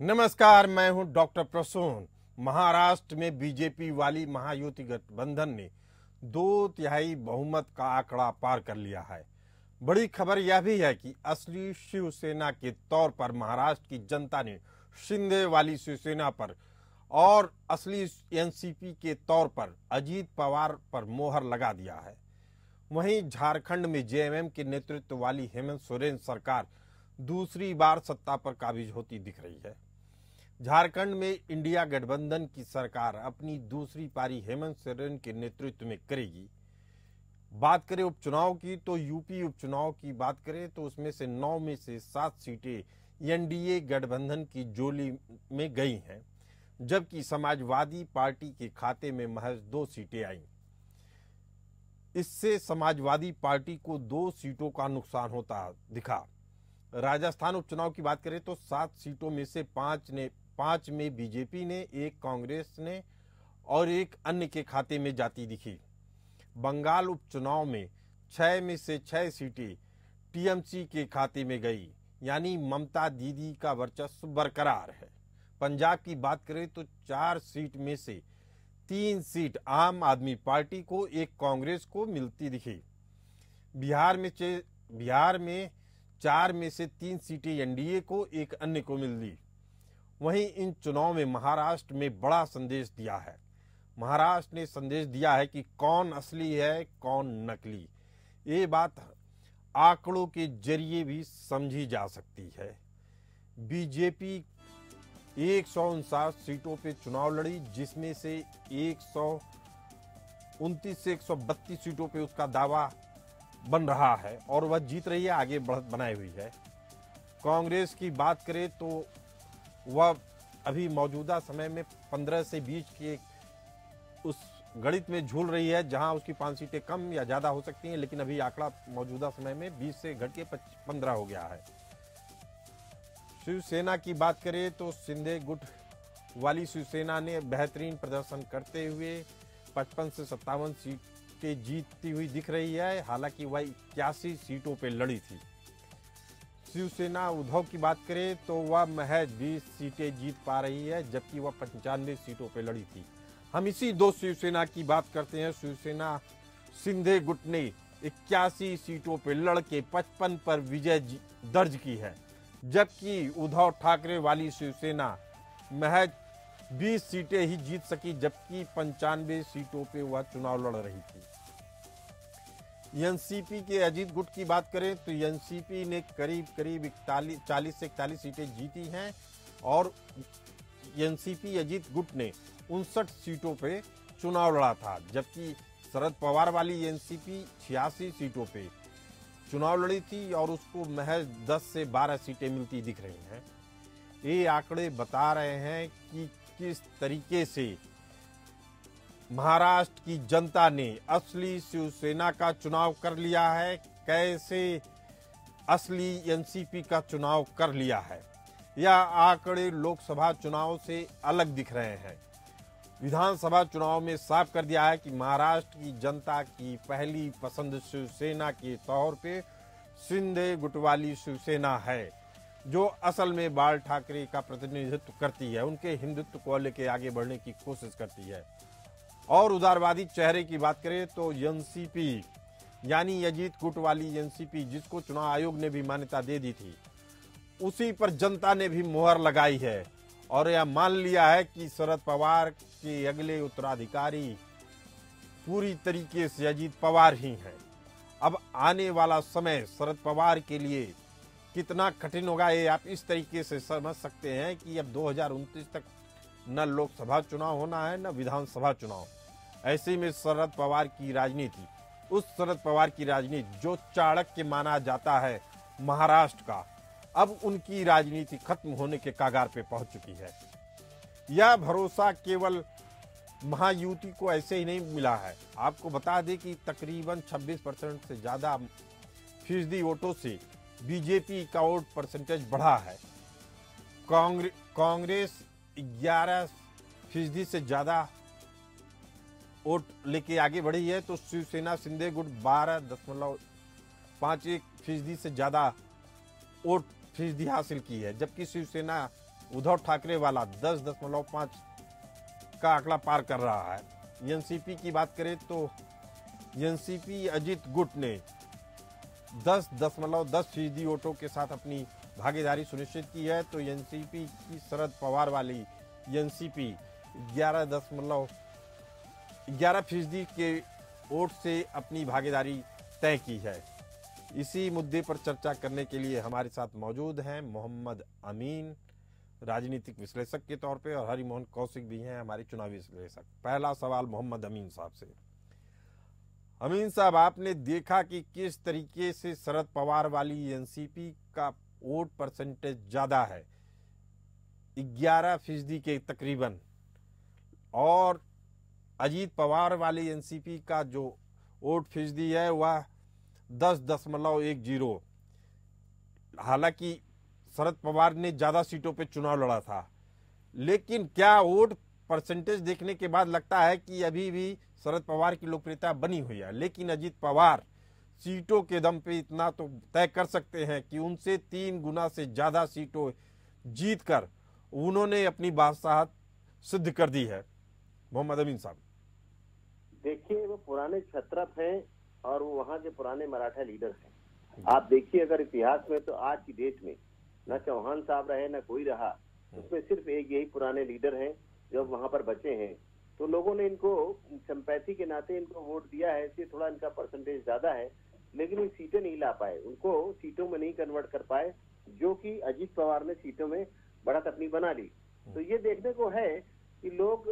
नमस्कार, मैं हूँ डॉक्टर प्रसून। महाराष्ट्र में बीजेपी वाली महायुति गठबंधन ने दो तिहाई बहुमत का आंकड़ा पार कर लिया है। बड़ी खबर यह भी है कि असली शिवसेना के तौर पर महाराष्ट्र की जनता ने शिंदे वाली शिवसेना पर और असली एनसीपी के तौर पर अजीत पवार पर मोहर लगा दिया है। वहीं झारखंड में जेएमएम के नेतृत्व वाली हेमंत सोरेन सरकार दूसरी बार सत्ता पर काबिज होती दिख रही है। झारखंड में इंडिया गठबंधन की सरकार अपनी दूसरी पारी हेमंत सोरेन के नेतृत्व में करेगी। बात करें उपचुनाव की तो यूपी उपचुनाव की बात करें तो उसमें से नौ में से सात सीटें एनडीए गठबंधन की जोली में गई हैं, जबकि समाजवादी पार्टी के खाते में महज दो सीटें आईं। इससे समाजवादी पार्टी को दो सीटों का नुकसान होता दिखा। राजस्थान उपचुनाव की बात करें तो सात सीटों में से पाँच ने पाँच में बीजेपी ने, एक कांग्रेस ने और एक अन्य के खाते में जाती दिखी। बंगाल उपचुनाव में छह में से छह सीटें टीएमसी के खाते में गई। यानी ममता दीदी का वर्चस्व बरकरार है। पंजाब की बात करें तो चार सीट में से तीन सीट आम आदमी पार्टी को, एक कांग्रेस को मिलती दिखी। बिहार में बिहार में चार में से तीन सीटें एनडीए को, एक अन्य को मिली। वहीं इन चुनाव में महाराष्ट्र में बड़ा संदेश दिया है। महाराष्ट्र ने संदेश दिया है कि कौन असली है, कौन नकली। ये बात आंकड़ों के ज़रिए भी समझी जा सकती है। बीजेपी एक सीटों पे चुनाव लड़ी, जिसमें से एक सौ उनतीस से एक सौ बत्तीस सीटों पे उसका दावा बन रहा है और वह जीत रही है, आगे बढ़त बनाई हुई है। कांग्रेस की बात करें तो वह अभी मौजूदा समय में पंद्रह से बीस के उस गणित में झूल रही है, जहाँ उसकी पाँच सीटें कम या ज़्यादा हो सकती हैं, लेकिन अभी आंकड़ा मौजूदा समय में बीस से घट के पंद्रह हो गया है। शिवसेना की बात करें तो सिंधे गुट वाली शिवसेना ने बेहतरीन प्रदर्शन करते हुए पचपन से सत्तावन सीटें जीतती हुई दिख रही है। हालाँकि वह इक्यासी सीटों पर लड़ी थी। शिवसेना उद्धव की बात करें तो वह महज 20 सीटें जीत पा रही है, जबकि वह पंचानवे सीटों पर लड़ी थी। हम इसी दो शिवसेना की बात करते हैं। शिवसेना सिंधे गुट ने इक्यासी सीटों पर लड़के 55 पर विजय दर्ज की है, जबकि उद्धव ठाकरे वाली शिवसेना महज 20 सीटें ही जीत सकी, जबकि पंचानवे सीटों पर वह चुनाव लड़ रही थी। एनसीपी के अजीत गुट की बात करें तो एनसीपी ने करीब करीब इकतालीस चालीस से इकतालीस सीटें जीती हैं और एनसीपी अजीत गुट ने उनसठ सीटों पे चुनाव लड़ा था, जबकि शरद पवार वाली एनसीपी छियासी सीटों पे चुनाव लड़ी थी और उसको महज 10 से 12 सीटें मिलती दिख रही हैं। ये आंकड़े बता रहे हैं कि किस तरीके से महाराष्ट्र की जनता ने असली शिवसेना का चुनाव कर लिया है। कैसे असली एनसीपी का चुनाव कर लिया है? यह आंकड़े लोकसभा चुनाव से अलग दिख रहे हैं। विधानसभा चुनाव में साफ़ कर दिया है कि महाराष्ट्र की जनता की पहली पसंद शिवसेना के तौर पे सिंधे गुटवाली शिवसेना है, जो असल में बाल ठाकरे का प्रतिनिधित्व करती है। उनके हिंदुत्व को लेकर आगे बढ़ने की कोशिश करती है। और उदारवादी चेहरे की बात करें तो एनसीपी, यानी अजीत गुट वाली एनसीपी, जिसको चुनाव आयोग ने भी मान्यता दे दी थी, उसी पर जनता ने भी मोहर लगाई है। और यह मान लिया है कि शरद पवार के अगले उत्तराधिकारी पूरी तरीके से अजीत पवार ही हैं। अब आने वाला समय शरद पवार के लिए कितना कठिन होगा, ये आप इस तरीके से समझ सकते हैं कि अब दो तक न लोकसभा चुनाव होना है, न विधानसभा चुनाव। ऐसे में शरद पवार की राजनीति, उस शरद पवार की राजनीति जो चाणक्य माना जाता है महाराष्ट्र का, अब उनकी राजनीति खत्म होने के कागार पे पहुँच चुकी है। यह भरोसा केवल महायुति को ऐसे ही नहीं मिला है। आपको बता दें कि तकरीबन 26 परसेंट से ज़्यादा फ़ीसदी वोटों से बीजेपी का वोट परसेंटेज बढ़ा है। कांग्रेस 11 फ़ीसदी से ज़्यादा वोट लेके आगे बढ़ी है तो शिवसेना, सिंधे गुट बारह दशमलव पाँच एक फ़ीसदी से ज़्यादा वोट फ़ीसदी हासिल की है, जबकि शिवसेना उद्धव ठाकरे वाला दस दशमलव पाँच का आंकड़ा पार कर रहा है। एनसीपी की बात करें तो एनसीपी अजीत गुट ने दस दशमलव दस फ़ीसदी वोटों के साथ अपनी भागीदारी सुनिश्चित की है तो एनसीपी की शरद पवार वाली एनसीपी ग्यारह दशमलव ग्यारह फ़ीसदी के वोट से अपनी भागीदारी तय की है। इसी मुद्दे पर चर्चा करने के लिए हमारे साथ मौजूद हैं मोहम्मद अमीन, राजनीतिक विश्लेषक के तौर पे, और हरिमोहन कौशिक भी हैं हमारे चुनावी विश्लेषक। पहला सवाल मोहम्मद अमीन साहब से। अमीन साहब, आपने देखा कि किस तरीके से शरद पवार वाली एनसीपी का वोट परसेंटेज ज़्यादा है? ग्यारह फ़ीसदी के तकरीबन। और अजीत पवार वाली एनसीपी का जो वोट फ़ीसदी है, वह दस दशमलव एक ज़ीरो। हालाँकि शरद पवार ने ज़्यादा सीटों पर चुनाव लड़ा था। लेकिन क्या वोट परसेंटेज देखने के बाद लगता है कि अभी भी शरद पवार की लोकप्रियता बनी हुई है? लेकिन अजीत पवार सीटों के दम पे इतना तो तय कर सकते हैं कि उनसे तीन गुना से ज़्यादा सीटों जीत कर उन्होंने अपनी बादशाहत सिद्ध कर दी है। मोहम्मद अमीन साहब। देखिए, वो पुराने छत्रप हैं और वो वहाँ के पुराने मराठा लीडर हैं। आप देखिए, अगर इतिहास में तो आज की डेट में न चौहान साहब रहे, न कोई रहा, उसमें सिर्फ़ एक यही पुराने लीडर हैं जो वहाँ पर बचे हैं। तो लोगों ने इनको संपैथी के नाते इनको वोट दिया है, इसलिए थोड़ा इनका परसेंटेज ज़्यादा है, लेकिन ये सीटें नहीं ला पाए। उनको सीटों में नहीं कन्वर्ट कर पाए, जो कि अजीत पवार ने सीटों में बढ़त अपनी बना ली। तो ये देखने को है कि लोग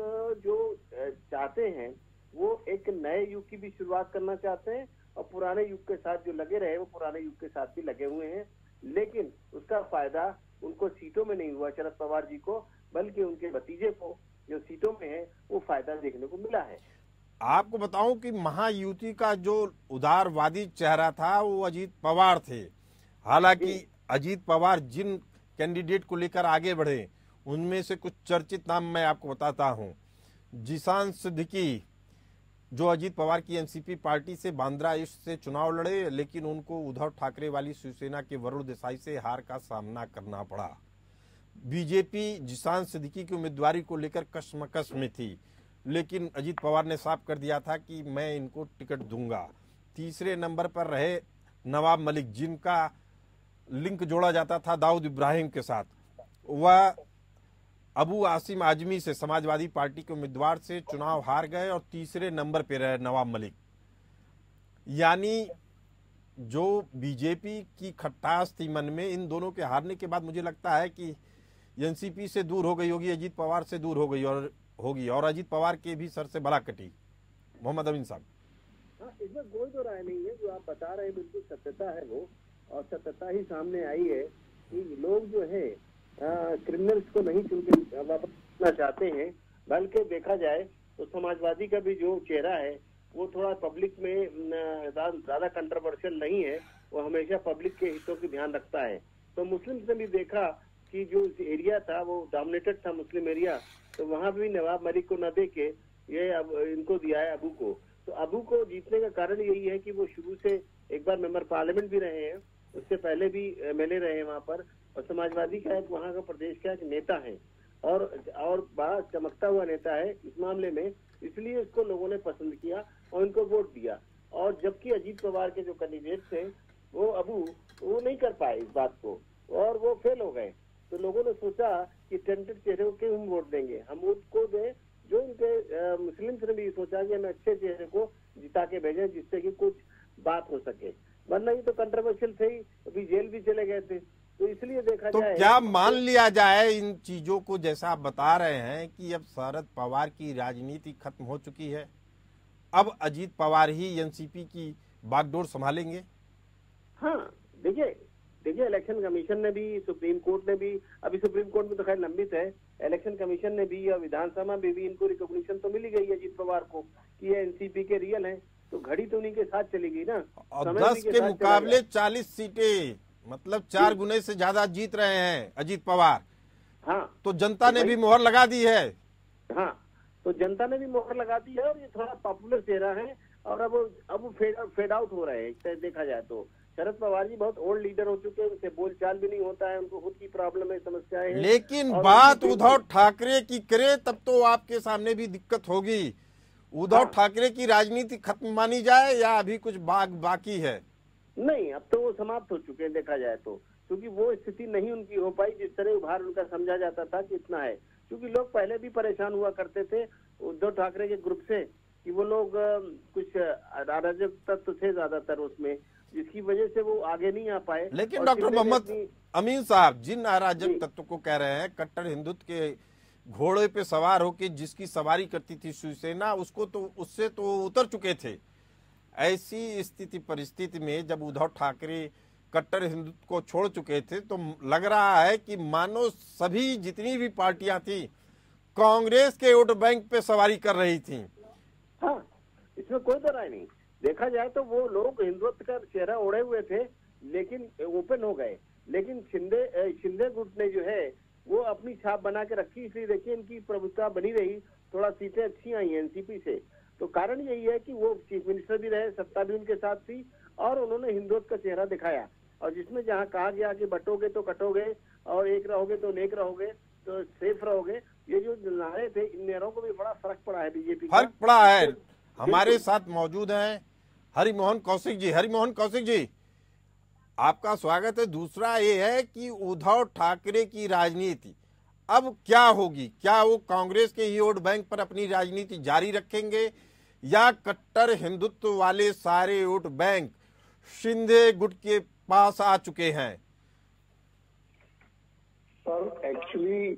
जो चाहते हैं वो एक नए युग की भी शुरुआत करना चाहते हैं और पुराने युग के साथ जो लगे रहे वो पुराने युग के साथ भी लगे हुए हैं। लेकिन उसका फ़ायदा उनको सीटों में नहीं हुआ शरद पवार जी को बल्कि उनके भतीजे को जो सीटों में है वो फ़ायदा देखने को मिला है। आपको बताऊँ कि महायुति का जो उदारवादी चेहरा था वो अजीत पवार थे। हालाँकि अजीत पवार जिन कैंडिडेट को लेकर आगे बढ़े उनमें से कुछ चर्चित नाम मैं आपको बताता हूँ। जिसान सिद्दीकी जो अजीत पवार की एनसीपी पार्टी से बांद्रा ईस्ट से चुनाव लड़े, लेकिन उनको उद्धव ठाकरे वाली शिवसेना के वरुण देसाई से हार का सामना करना पड़ा। बीजेपी जिसान सिद्दीकी की उम्मीदवारी को लेकर कश्मकश में थी, लेकिन अजीत पवार ने साफ़ कर दिया था कि मैं इनको टिकट दूँगा। तीसरे नंबर पर रहे नवाब मलिक, जिनका लिंक जोड़ा जाता था दाऊद इब्राहिम के साथ। वह अबू आसिम आजमी से समाजवादी पार्टी के उम्मीदवार से चुनाव हार गए और तीसरे नंबर पर रहे नवाब मलिक। यानी जो बीजेपी की खट्टास थी मन में, इन दोनों के हारने के बाद मुझे लगता है कि एनसीपी से दूर हो गई होगी, अजीत पवार से दूर हो गई और होगी, और अजीत पवार के भी सर से बड़ा कटी। मोहम्मद अमीन साहब। हाँ इसमें कोई तो राय नहीं है, जो आप बता रहे हैं, बिल्कुल सत्यता है वो, और सत्यता ही सामने आई है कि लोग जो है क्रिमिनल्स को नहीं चुन के वापस चाहते हैं, बल्कि देखा जाए तो समाजवादी का भी जो चेहरा है, वो थोड़ा पब्लिक में ज़्यादा कंट्रोवर्शियल नहीं है, वो हमेशा पब्लिक के हितों की ध्यान रखता है। तो मुस्लिम ने भी देखा कि जो एरिया था, वो डोमिनेटेड था मुस्लिम एरिया तो वहाँ भी नवाब मलिक को न दे के ये अब, इनको दिया है अबू को। तो अबू को जीतने का कारण यही है कि वो शुरू से एक बार मेंबर पार्लियामेंट भी रहे हैं, उससे पहले भी एमएलए रहे हैं वहाँ पर और समाजवादी का एक वहाँ का प्रदेश का एक नेता है। और और बड़ा चमकता हुआ नेता है इस मामले में, इसलिए उसको लोगों ने पसंद किया और उनको वोट दिया। और जबकि अजीत पवार के जो कैंडिडेट थे, वो अबू, वो नहीं कर पाए इस बात को, और वो फेल हो गए। तो लोगों ने सोचा कि टेंटेड चेहरे को हम वोट देंगे? हम उसको दें जो उनके मुस्लिम्स ने भी सोचा कि हमें अच्छे चेहरे को जिता के भेजें, जिससे कि कुछ बात हो सके। वरना ये तो कंट्रोवर्शियल थे ही, अभी जेल भी चले गए थे। तो इसलिए देखा तो जाए। क्या मान लिया जाए इन चीज़ों को जैसा आप बता रहे हैं कि अब शरद पवार की राजनीति खत्म हो चुकी है अब अजीत पवार ही एनसीपी की बागडोर संभालेंगे? हाँ देखिए देखिए इलेक्शन कमीशन ने भी सुप्रीम कोर्ट ने भी अभी सुप्रीम कोर्ट में तो खैर लंबित है इलेक्शन कमीशन ने भी और विधानसभा में भी इनको रिकॉग्निशन तो मिली गई है अजीत पवार को कि ये एनसीपी के रियल हैं तो घड़ी तो उन्हीं के साथ चली गई ना। और दस के मुकाबले चालीस सीटें। मतलब चार गुने से ज़्यादा जीत रहे हैं अजीत पवार। हाँ। तो जनता ने भी मोहर लगा दी है। हाँ तो जनता ने भी मोहर लगा दी है और ये थोड़ा पॉपुलर चेहरा है और अब अब फेड फेड आउट हो रहे हैं देखा जाए तो। शरद पवार जी बहुत ओल्ड लीडर हो चुके हैं उनसे बोलचाल भी नहीं होता है उनको खुद की प्रॉब्लम है समस्याएँ हैं। लेकिन बात उद्धव ठाकरे की करे तब तो आपके सामने भी दिक्कत होगी। उद्धव हाँ। ठाकरे की राजनीति खत्म मानी जाए या अभी कुछ बाग बाकी है? नहीं अब तो वो समाप्त हो चुके हैं देखा जाए तो। क्योंकि वो स्थिति नहीं उनकी हो पाई जिस तरह उभार उनका समझा जाता था कि इतना है। क्योंकि लोग पहले भी परेशान हुआ करते थे उद्धव ठाकरे के ग्रुप से कि वो लोग कुछ अराजक तत्व थे ज़्यादातर उसमें जिसकी वजह से वो आगे नहीं आ पाए। लेकिन डॉक्टर मोहम्मद अमीन साहब जिन अराजक तत्व को कह रहे हैं कट्टर हिंदुत्व के घोड़े पे सवार होके जिसकी सवारी करती थी शिवसेना उसको तो उससे तो उतर चुके थे। ऐसी स्थिति परिस्थिति में जब उद्धव ठाकरे कट्टर हिंदुत्व को छोड़ चुके थे तो लग रहा है कि मानो सभी जितनी भी पार्टियाँ थी, कांग्रेस के वोट बैंक पे सवारी कर रही थी। हाँ इसमें कोई तो राय नहीं। देखा जाए तो वो लोग हिंदुत्व का चेहरा ओढ़े हुए थे, लेकिन ओपन हो गए। लेकिन शिंदे शिंदे गुट ने जो है, वो अपनी छाप बना के रखी। इसलिए देखिए इनकी प्रभुता बनी रही। थोड़ा सीटें अच्छी आई एनसीपी से। तो कारण यही है कि वो चीफ मिनिस्टर भी रहे सत्ता भी उनके साथ थी और उन्होंने हिंदुत्व का चेहरा दिखाया। और जिसमें जहाँ कहा गया कि बटोगे तो कटोगे और एक रहोगे तो नेक रहोगे तो सेफ़ रहोगे ये जो नारे थे इन नारों को भी बड़ा फ़र्क पड़ा है बीजेपी फ़र्क पड़ा है। हमारे साथ मौजूद हैं हरिमोहन कौशिक जी। हरिमोहन कौशिक जी आपका स्वागत है। दूसरा ये है कि उद्धव ठाकरे की राजनीति अब क्या होगी? क्या वो कांग्रेस के ही वोट बैंक पर अपनी राजनीति जारी रखेंगे? या कट्टर हिंदुत्व वाले सारे वोट बैंक शिंदे गुट के पास आ चुके हैं। सर एक्चुअली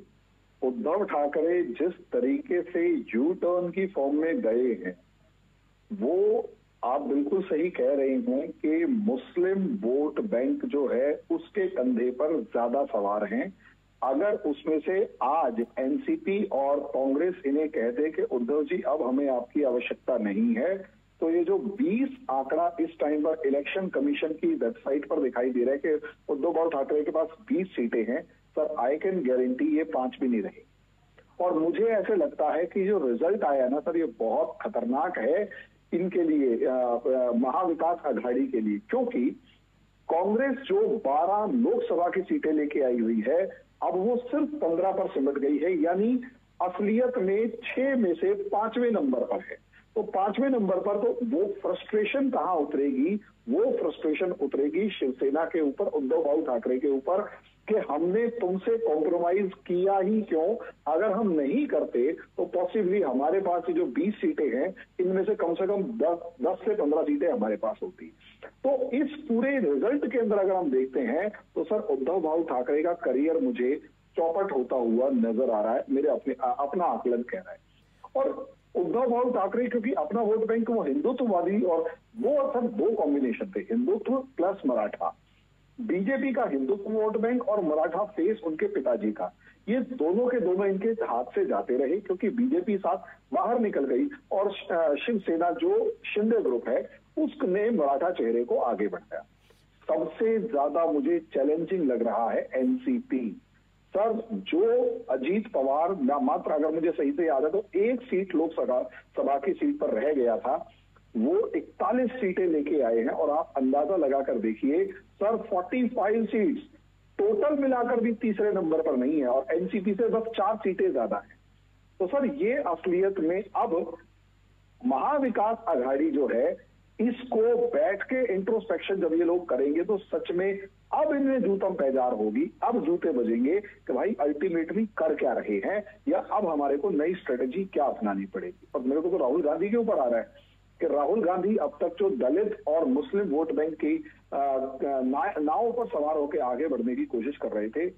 उद्धव ठाकरे जिस तरीके से यू टर्न की फॉर्म में गए हैं, वो आप बिल्कुल सही कह रहे हैं कि मुस्लिम वोट बैंक जो है, उसके कंधे पर ज़्यादा सवार हैं। अगर उसमें से आज एनसीपी और कांग्रेस इन्हें कह दे कि उद्धव जी, अब हमें आपकी आवश्यकता नहीं है तो ये जो 20 आंकड़ा इस टाइम पर इलेक्शन कमीशन की वेबसाइट पर दिखाई दे रहा है कि उद्धव ठाकरे के पास 20 सीटें हैं, सर आई कैन गारंटी ये पाँच भी नहीं रही और मुझे ऐसे लगता है कि जो रिज़ल्ट आया ना, सर, ये बहुत खतरनाक है इनके लिए महाविकास आघाड़ी के लिए, क्योंकि कांग्रेस जो 12 लोकसभा की सीटें लेके आई हुई है अब वो सिर्फ़ 15 पर सिमट गई है, यानी असलियत में छह में से पाँचवें नंबर पर है। तो पाँचवें नंबर पर तो वो फ्रस्ट्रेशन कहाँ उतरेगी? वो फ्रस्ट्रेशन उतरेगी शिवसेना के ऊपर, उद्धव भाई ठाकरे के ऊपर। कि हमने तुमसे कॉम्प्रोमाइज किया ही क्यों? अगर हम नहीं करते तो पॉसिबली हमारे पास जो 20 सीटें हैं, इनमें से कम से कम 10 10 से 15 सीटें हमारे पास होती। तो इस पूरे रिज़ल्ट के अंदर अगर हम देखते हैं तो सर उद्धव भाव ठाकरे का करियर मुझे चौपट होता हुआ नज़र आ रहा है। मेरे अपने अपना आकलन कह रहा है। और उद्धव भाव ठाकरे, क्योंकि अपना वोट बैंक वो हिंदुत्ववादी और वो सर दो कॉम्बिनेशन थे, हिंदुत्व प्लस मराठा। बीजेपी का, हिंदुत्व वोट बैंक और मराठा फेस उनके पिताजी का। ये दोनों के दोनों इनके हाथ से जाते रहे, क्योंकि बीजेपी साथ बाहर निकल गई और शिवसेना जो शिंदे ग्रुप है, उसने मराठा चेहरे को आगे बढ़ाया। सबसे ज़्यादा मुझे चैलेंजिंग लग रहा है एनसीपी सर, जो अजीत पवार, ना मात्र अगर मुझे सही से याद है तो एक सीट लोकसभा, सभा की सीट पर रह गया था। वो 41 सीटें लेके आए हैं और आप अंदाज़ा लगाकर देखिए सर 45 सीट्स टोटल मिलाकर भी तीसरे नंबर पर नहीं है और एनसीपी से बस चार सीटें ज़्यादा हैं। तो सर, ये असलियत में अब महाविकास आघाड़ी जो है, इसको बैठ के इंट्रोस्पेक्शन जब ये लोग करेंगे तो सच में अब इनमें जूतम पैजार होगी। अब जूते बजेंगे कि भाई अल्टीमेटली कर क्या रहे हैं या अब हमारे को नई स्ट्रेटेजी क्या अपनानी पड़ेगी। और मेरे को तो राहुल गांधी के ऊपर आ रहा है। कि राहुल गांधी अब तक जो दलित और मुस्लिम वोट बैंक की नाव पर सवार होकर आगे बढ़ने की कोशिश कर रहे थे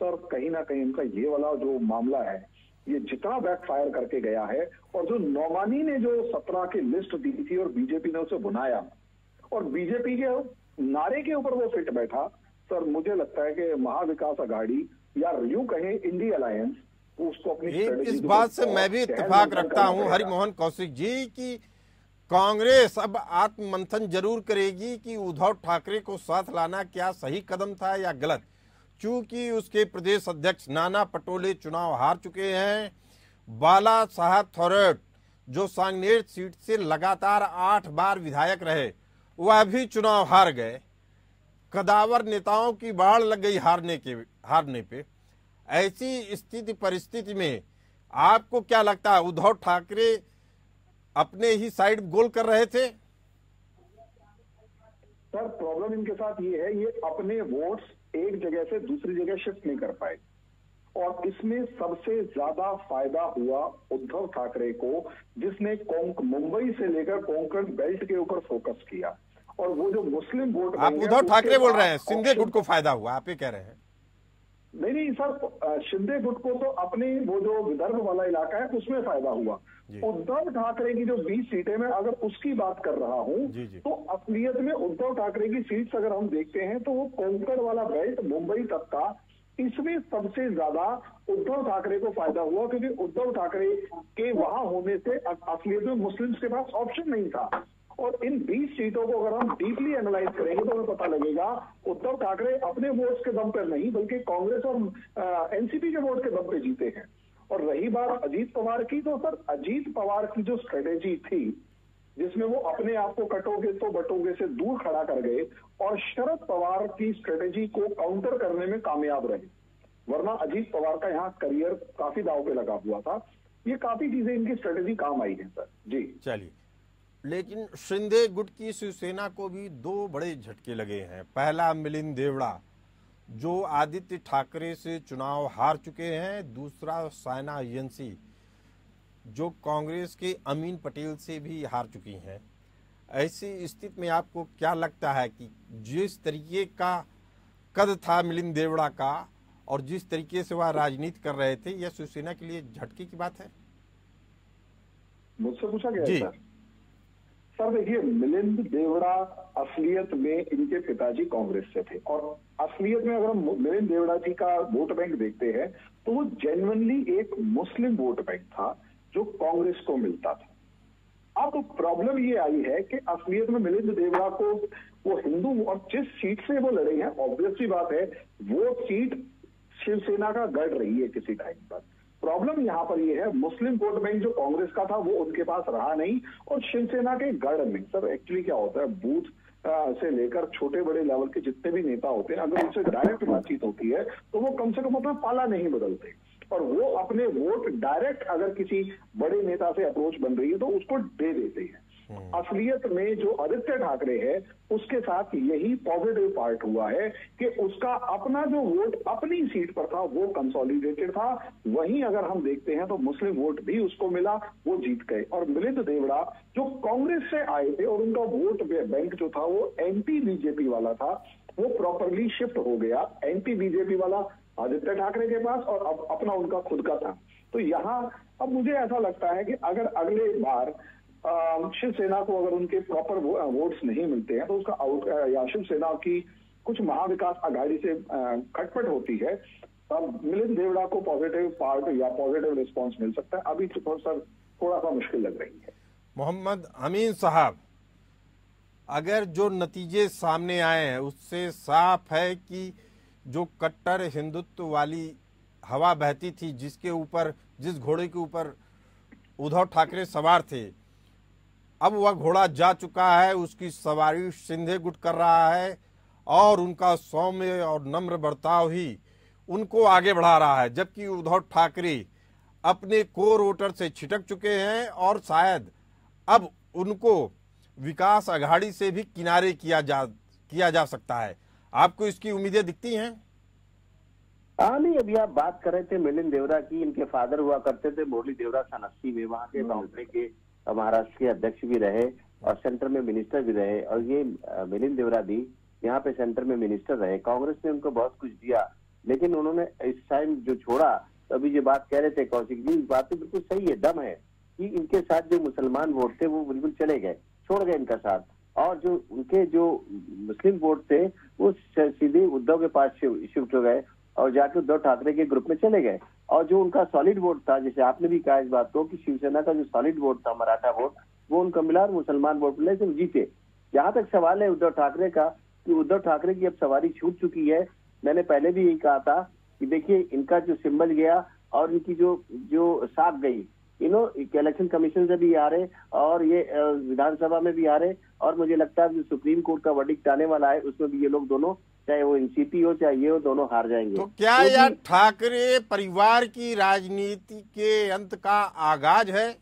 सर कहीं ना कहीं इनका ये वाला जो मामला है ये जितना बैकफायर करके गया है और जो नौमानी ने जो सत्रह की लिस्ट दी थी और बीजेपी ने उसे बुनाया और बीजेपी के नारे के ऊपर वो फिट बैठा सर मुझे लगता है कि महाविकास आघाड़ी या यूँ कहें इंडिया अलायंस उसको अपनी इस बात से मैं भी मंथन रखता हूँ। हरिमोहन कौशिक जी कि कांग्रेस अब आत्ममंथन ज़रूर करेगी कि उद्धव ठाकरे को साथ लाना क्या सही कदम था या गलत? चूँकि उसके प्रदेश अध्यक्ष नाना पटोले चुनाव हार चुके हैं। बाला साहब थोरट, जो सांगनेर सीट से लगातार आठ बार विधायक रहे, वह भी चुनाव हार गए। कदावर नेताओं की बाढ़ लग गई हारने के, हारने पे। ऐसी स्थिति परिस्थिति में आपको क्या लगता है, उद्धव ठाकरे अपने ही साइड गोल कर रहे थे? सर प्रॉब्लम इनके साथ ये है ये अपने वोट्स एक जगह से दूसरी जगह शिफ्ट नहीं कर पाए। और इसमें सबसे ज़्यादा फ़ायदा हुआ उद्धव ठाकरे को जिसने मुंबई से लेकर कोंकण बेल्ट के ऊपर फोकस किया। और वो जो मुस्लिम वोट आप उद्धव ठाकरे बोल रहे हैं सिंधे गुट को फ़ायदा हुआ आप ये कह रहे हैं। नहीं नहीं सर शिंदे गुट को तो अपने वो जो विदर्भ वाला इलाका है उसमें फ़ायदा हुआ। उद्धव ठाकरे की जो 20 सीटें मैं अगर उसकी बात कर रहा हूँ तो असलियत में उद्धव ठाकरे की सीट्स अगर हम देखते हैं तो वो कोंकण वाला बेल्ट मुंबई तक का इसमें सबसे ज़्यादा उद्धव ठाकरे को फ़ायदा हुआ क्योंकि उद्धव ठाकरे के वहाँ होने से असलियत में मुस्लिम्स के पास ऑप्शन नहीं था। और इन 20 सीटों को अगर हम डीपली एनालाइज करेंगे तो हमें पता लगेगा, उद्धव ठाकरे अपने वोट्स के दम पर नहीं, बल्कि कांग्रेस और एनसीपी के वोट के दम पे जीते हैं। और रही बात अजीत पवार की तो सर, अजीत पवार की जो स्ट्रेटेजी थी, जिसमें वो अपने आप को कटोगे तो बटोगे से दूर खड़ा कर गए, और शरद पवार की स्ट्रेटेजी को काउंटर करने में कामयाब रहे। वरना अजीत पवार का यहाँ करियर काफ़ी दाव पे लगा हुआ था। ये काफ़ी चीज़ें इनकी स्ट्रेटेजी काम आई है, सर। जी। चलिए। लेकिन शिंदे गुट की शिवसेना को भी दो बड़े झटके लगे हैं। पहला मिलिंद देवड़ा जो आदित्य ठाकरे से चुनाव हार चुके हैं। दूसरा साइना एजेंसी जो कांग्रेस के अमीन पटेल से भी हार चुकी हैं। ऐसी स्थिति में आपको क्या लगता है कि जिस तरीके का कद था मिलिंद देवड़ा का और जिस तरीके से वह राजनीति कर रहे थे यह शिवसेना के लिए झटके की बात है? मुझसे पूछा गया जी। सर देखिए, मिलिंद देवड़ा असलियत में इनके पिताजी कांग्रेस से थे। और असलियत में अगर हम मिलिंद देवड़ा जी का वोट बैंक देखते हैं तो वो जेनुअनली एक मुस्लिम वोट बैंक था, जो कांग्रेस को मिलता था। अब प्रॉब्लम ये आई है कि असलियत में मिलिंद देवड़ा को, वो हिंदू और जिस सीट से वो लड़े हैं ऑब्वियसली बात है, वो सीट शिवसेना का गढ़ रही है किसी टाइम पर। प्रॉब्लम यहाँ पर ये है, मुस्लिम वोट बैंक जो कांग्रेस का था, वो उनके पास रहा नहीं और शिवसेना के गढ़ में, सर एक्चुअली क्या होता है, बूथ से लेकर छोटे बड़े लेवल के जितने भी नेता होते हैं, अगर उनसे डायरेक्ट बातचीत होती है तो वो कम से कम अपना पाला नहीं बदलते और वो अपने वोट डायरेक्ट अगर किसी बड़े नेता से अप्रोच बन रही है तो उसको दे देते हैं। असलियत में जो आदित्य ठाकरे है, उसके साथ यही पॉजिटिव पार्ट हुआ है कि उसका अपना जो वोट अपनी सीट पर था, वो कंसोलिडेटेड था। वहीं अगर हम देखते हैं तो मुस्लिम वोट भी उसको मिला, वो जीत गए। और मिलिंद देवड़ा, जो कांग्रेस से आए थे और उनका वोट बैंक जो था, वो एंटी बीजेपी वाला था, वो प्रॉपरली शिफ्ट हो गया एंटी बीजेपी वाला आदित्य ठाकरे के पास और अब अपना उनका खुद का था। तो यहाँ, अब मुझे ऐसा लगता है कि अगर अगले बार शिवसेना को अगर उनके प्रॉपर वोट्स नहीं मिलते हैं तो उसका आउट या शिवसेना की कुछ महाविकास आघाड़ी से खटपट होती है, तब मिलिंद देवड़ा को पॉजिटिव पार्ट या पॉजिटिव रिस्पांस मिल सकता है। अभी तो सर थोड़ा सा मुश्किल लग रही है। मोहम्मद अमीन साहब, अगर जो नतीजे सामने आए हैं, उससे साफ़ है कि जो कट्टर हिंदुत्व वाली हवा बहती थी, जिसके ऊपर, जिस घोड़े के ऊपर उद्धव ठाकरे सवार थे अब वह घोड़ा जा चुका है उसकी सवारी सिंधे गुट कर रहा है और उनका सौम्य और नम्र बर्ताव ही उनको आगे बढ़ा रहा है जबकि उद्धव ठाकरे अपने कोर वोटर से छिटक चुके हैं और शायद अब उनको विकास अघाड़ी से भी किनारे किया जा किया जा सकता है। आपको इसकी उम्मीदें दिखती हैं? हाँ नहीं अभी आप बात कर रहे थे मिलिंद देवरा की इनके फादर हुआ करते थे मुरली देवरा सन अस्सी में वहाँ के बाउंड्री के महाराष्ट्र के अध्यक्ष भी रहे और सेंटर में मिनिस्टर भी रहे और ये मिलिंद देवरा भी यहाँ पे सेंटर में मिनिस्टर रहे। कांग्रेस ने उनको बहुत कुछ दिया, लेकिन उन्होंने इस टाइम जो छोड़ा तो अभी जो बात कह रहे थे कौशिक जी बात तो बिल्कुल सही है, दम है कि इनके साथ जो मुसलमान वोट थे वो बिल्कुल चले गए, छोड़ गए इनका साथ। और जो उनके जो मुस्लिम वोट थे, वो सीधे उद्धव के पास शिफ्ट हो गए और जाके उद्धव ठाकरे के ग्रुप में चले गए। और जो उनका सॉलिड वोट था, जैसे आपने भी कहा इस बात को कि शिवसेना का जो सॉलिड वोट था, मराठा वोट वो उनका मिला और मुसलमान वोट मिला, लेकिन जीते। जहाँ तक सवाल है उद्धव ठाकरे का, कि उद्धव ठाकरे की अब सवारी छूट चुकी है। मैंने पहले भी यही कहा था कि देखिए, इनका जो सिंबल गया और इनकी जो जो साथ गई इनो इलेक्शन कमीशन से भी आ रहे और ये विधानसभा में भी आ रहे और मुझे लगता है जो सुप्रीम कोर्ट का वर्डिक्ट आने वाला है, उसमें भी ये लोग दोनों चाहे वो एनसीपी हो चाहे ये हो दोनों हार जाएँगे। तो क्या क्योंकि- यह ठाकरे परिवार की राजनीति के अंत का आगाज़ है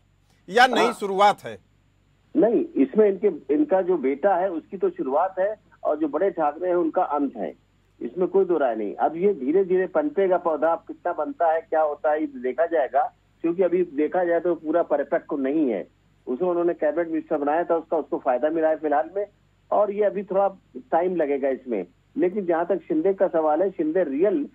या नई हाँ। शुरुआत है? नहीं इसमें इनके इनका जो बेटा है उसकी तो शुरुआत है और जो बड़े ठाकरे हैं उनका अंत है। इसमें कोई दो राय नहीं। अब ये धीरे धीरे पनपेगा पौधा अब कितना बनता है क्या होता है देखा जाएगा क्योंकि अभी देखा जाए तो पूरा परफेक्ट नहीं है। उसमें उन्होंने कैबिनेट मिनिस्टर बनाया था उसका उसको फ़ायदा मिला है फ़िलहाल में और ये अभी थोड़ा टाइम लगेगा इसमें। लेकिन जहाँ तक शिंदे का सवाल है, शिंदे रियल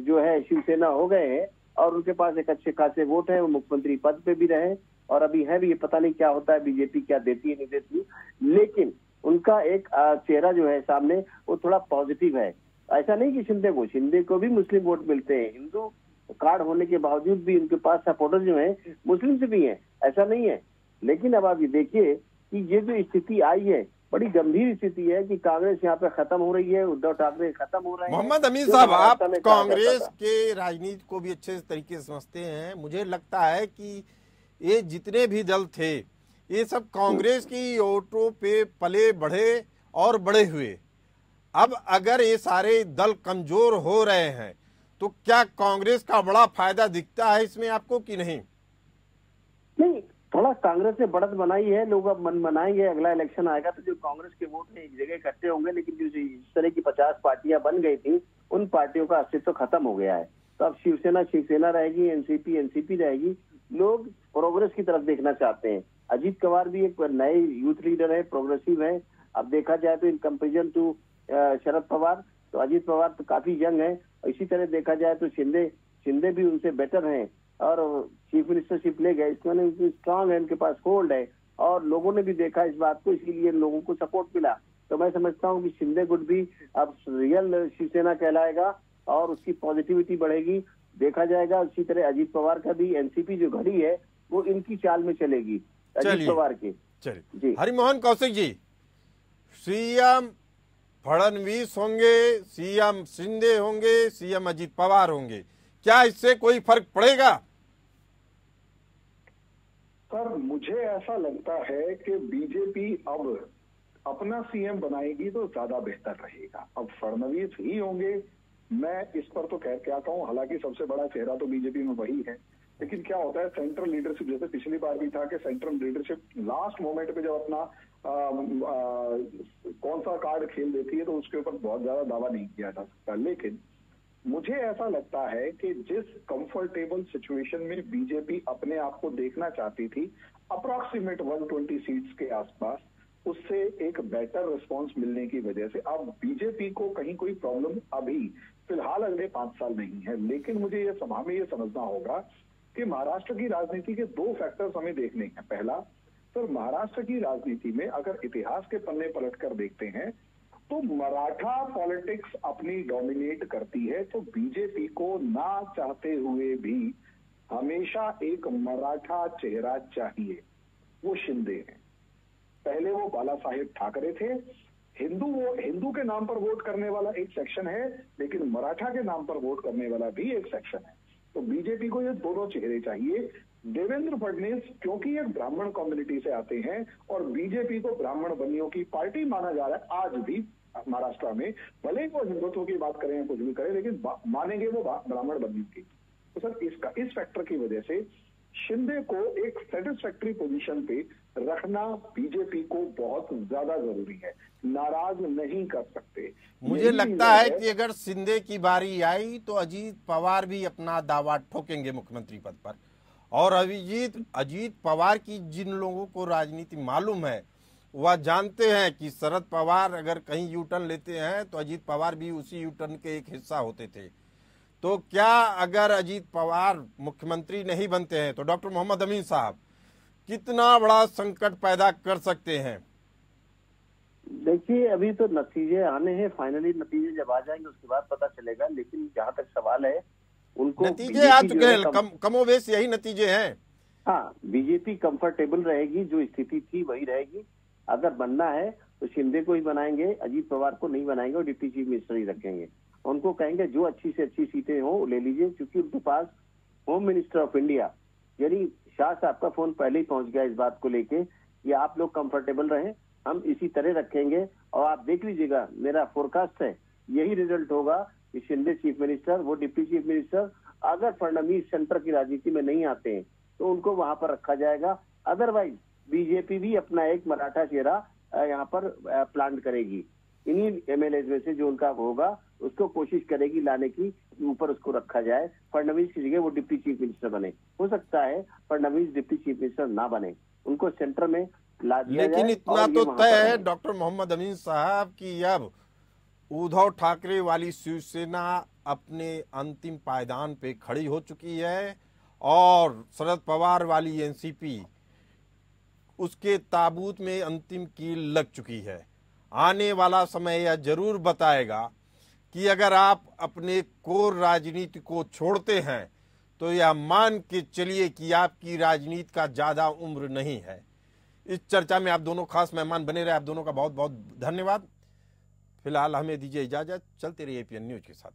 जो है, शिवसेना हो गए हैं और उनके पास एक अच्छे खासे वोट है, वो मुख्यमंत्री पद पे भी रहे और अभी है भी, ये पता नहीं क्या होता है, बीजेपी क्या देती है, नहीं देती लेकिन उनका एक चेहरा जो है सामने, वो थोड़ा पॉजिटिव है। ऐसा नहीं कि शिंदे को शिंदे को भी मुस्लिम वोट मिलते हैं। हिंदू कार्ड होने के बावजूद भी उनके पास सपोर्टर जो है, मुस्लिम से भी हैं। ऐसा नहीं है। लेकिन अब आप ये देखिए कि ये जो स्थिति आई है बड़ी गंभीर स्थिति है कि कांग्रेस यहाँ पे खत्म हो रही है उद्धव ठाकरे खत्म हो रहे हैं। मोहम्मद अमीन साहब आप कांग्रेस के राजनीति को भी अच्छे तरीके से समझते हैं। मुझे लगता है कि ये जितने भी दल थे ये सब कांग्रेस की ओटो पे पले बढ़े और बड़े हुए। अब अगर ये सारे दल कमज़ोर हो रहे हैं तो क्या कांग्रेस का बड़ा फ़ायदा दिखता है इसमें आपको कि नहीं? नहीं थोड़ा कांग्रेस ने बढ़त बनाई है, लोग अब मन मनाएँगे, अगला इलेक्शन आएगा तो जो कांग्रेस के वोट एक जगह इकट्ठे होंगे, लेकिन जो इस तरह की पचास पार्टियाँ बन गई थी, उन पार्टियों का अस्तित्व खत्म हो गया है। तो अब शिवसेना शिवसेना रहेगी, एनसीपी एनसीपी रहेगी। लोग प्रोग्रेस की तरफ़ देखना चाहते हैं। अजीत पवार भी एक नए यूथ लीडर है, प्रोग्रेसिव है। अब देखा जाए तो in comparison to Sharad Pawar तो अजीत पवार तो काफ़ी यंग है। इसी तरह देखा जाए तो शिंदे शिंदे भी उनसे बेटर हैं। और चीफ मिनिस्टरशिप ले गए। इसमें स्ट्रांग है उनके पास होल्ड है और लोगों ने भी देखा इस बात को इसीलिए लोगों को सपोर्ट मिला। तो मैं समझता हूँ कि शिंदे गुट भी अब रियल शिवसेना कहलाएगा और उसकी पॉजिटिविटी बढ़ेगी। देखा जाएगा उसी तरह अजीत पवार का भी एनसीपी जो घड़ी है वो इनकी चाल में चलेगी अजीत पवार की। चलिए। जी। हरिमोहन कौशिक जी सीएम फडनवीस होंगे सीएम शिंदे होंगे सीएम अजीत पवार होंगे। क्या इससे कोई फ़र्क पड़ेगा? सर मुझे ऐसा लगता है कि बीजेपी अब अपना सीएम बनाएगी तो ज़्यादा बेहतर रहेगा। अब फडणवीस ही होंगे। मैं इस पर तो खैर क्या कहूँ हालाँकि सबसे बड़ा चेहरा तो बीजेपी में वही है। लेकिन क्या होता है सेंट्रल लीडरशिप जैसे पिछली बार भी था कि सेंट्रल लीडरशिप लास्ट मोमेंट पे जब अपना आ, आ, कौन सा कार्ड खेल देती है तो उसके ऊपर बहुत ज़्यादा दावा नहीं किया जा सकता। लेकिन मुझे ऐसा लगता है कि जिस कंफर्टेबल सिचुएशन में बीजेपी अपने आप को देखना चाहती थी अप्रोक्सीमेट 120 सीट्स के आसपास, उससे एक बेटर रिस्पांस मिलने की वजह से, अब बीजेपी को कहीं कोई प्रॉब्लम अभी फ़िलहाल अगले पाँच साल नहीं है, लेकिन मुझे ये सम- में ये समझना होगा कि महाराष्ट्र की राजनीति के दो फैक्टर्स हमें देखने हैं। पहला, सर, महाराष्ट्र की राजनीति में अगर इतिहास के पन्ने पलट कर देखते हैं तो मराठा पॉलिटिक्स अपनी डोमिनेट करती है तो बीजेपी को ना चाहते हुए भी हमेशा एक मराठा चेहरा चाहिए। वो शिंदे हैं। पहले वो बाला साहेब ठाकरे थे। हिंदू वो, हिंदू के नाम पर वोट करने वाला एक सेक्शन है, लेकिन मराठा के नाम पर वोट करने वाला भी एक सेक्शन है। तो बीजेपी को ये दोनों चेहरे चाहिए। देवेंद्र फडणवीस, क्योंकि एक ब्राह्मण कम्युनिटी से आते हैं, और बीजेपी को ब्राह्मण बनियों की पार्टी माना जा रहा है, आज भी महाराष्ट्र में भले ही वो हिंदुत्व की बात करें या कुछ भी करें लेकिन मानेंगे वो ब्राह्मण बनियों की। तो सर इसका इस फैक्टर की वजह से शिंदे को एक सेटिस्फैक्ट्री पोजीशन पे रखना बीजेपी को बहुत ज़्यादा ज़रूरी है। नाराज़ नहीं कर सकते। मुझे लगता है कि अगर शिंदे की बारी आई तो अजीत पवार भी अपना दावा ठोकेंगे मुख्यमंत्री पद पर। और अभिजीत अजीत पवार की जिन लोगों को राजनीति मालूम है वह जानते हैं कि शरद पवार अगर कहीं यू टर्न लेते हैं तो अजीत पवार भी उसी यू टर्न के एक हिस्सा होते थे। तो क्या अगर अजीत पवार मुख्यमंत्री नहीं बनते हैं तो डॉक्टर मोहम्मद अमीन साहब कितना बड़ा संकट पैदा कर सकते हैं? देखिए अभी तो नतीजे आने हैं फाइनली नतीजे जब आ जाएँगे उसके बाद पता चलेगा लेकिन जहाँ तक सवाल है उनको नतीजे आ चुके हैं कम- कम कमोवेश यही नतीजे हैं। हाँ बीजेपी कंफर्टेबल रहेगी जो स्थिति थी वही रहेगी। अगर बनना है तो शिंदे को ही बनाएँगे, अजीत पवार को नहीं बनाएँगे और डिप्टी चीफ मिनिस्टर ही रखेंगे। उनको कहेंगे, जो अच्छी से अच्छी सीटें हो ले लीजिए, क्योंकि उनके पास होम मिनिस्टर ऑफ़ इंडिया यानी शाह साहब का फ़ोन पहले ही पहुँच गया इस बात को लेके कि आप लोग कंफर्टेबल रहें, हम इसी तरह रखेंगे और आप देख लीजिएगा, मेरा फोरकास्ट है, यही रिज़ल्ट होगा कि शिंदे चीफ मिनिस्टर, वो डिप्टी चीफ मिनिस्टर अगर फडणवीस सेंटर की राजनीति में नहीं आते हैं तो उनको वहाँ पर रखा जाएगा। अदरवाइज़ बीजेपी भी अपना एक मराठा चेहरा यहाँ पर प्लान करेगी। इन्हीं एमएलए में से जो उनका होगा उसको कोशिश करेगी लाने की ऊपर उसको रखा जाए। फडनवीस की जगह वो डिप्टी चीफ मिनिस्टर बने। हो सकता है फडनवीस डिप्टी चीफ मिनिस्टर ना बने। उनको सेंटर में ला दिया लेकिन जाए इतना तो तय है डॉक्टर मोहम्मद अमीन साहब की अब उद्धव ठाकरे वाली शिवसेना अपने अंतिम पायदान पे खड़ी हो चुकी है और शरद पवार वाली एनसीपी उसके ताबूत में अंतिम कील लग चुकी है। आने वाला समय यह ज़रूर बताएगा कि अगर आप अपने कोर राजनीति को छोड़ते हैं तो यह मान के चलिए कि आपकी राजनीति का ज़्यादा उम्र नहीं है। इस चर्चा में आप दोनों खास मेहमान बने रहे, आप दोनों का बहुत बहुत धन्यवाद। फ़िलहाल हमें दीजिए इजाज़त, चलते रहिए एपीएन न्यूज़ के साथ।